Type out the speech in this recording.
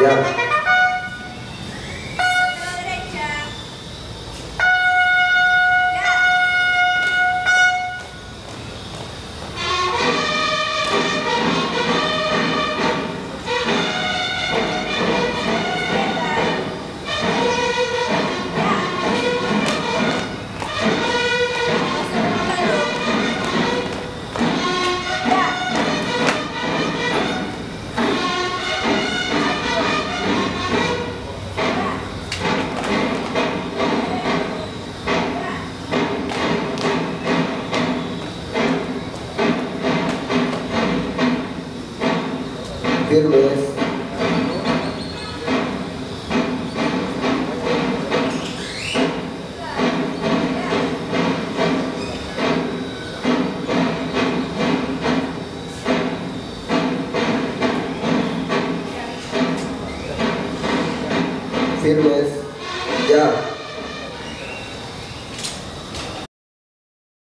Ya. Firmes. Firmes. Ya.